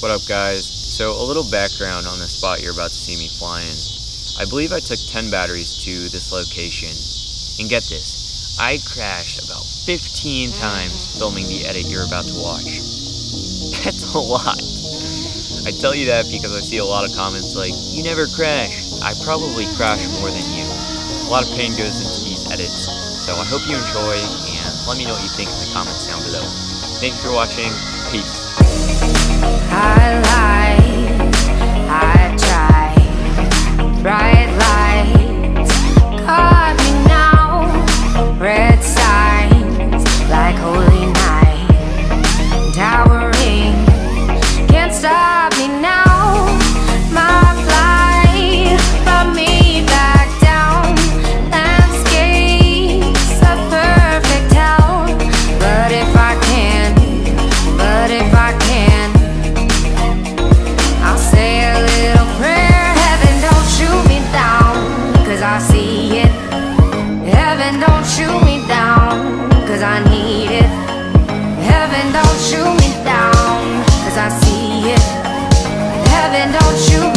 What up guys? So a little background on the spot you're about to see me flying. I believe I took 10 batteries to this location. And get this, I crashed about 15 times filming the edit you're about to watch. That's a lot. I tell you that because I see a lot of comments like, you never crash. I probably crash more than you. A lot of pain goes into these edits, so I hope you enjoy and let me know what you think in the comments down below. Thanks for watching. Peace. I lied, don't shoot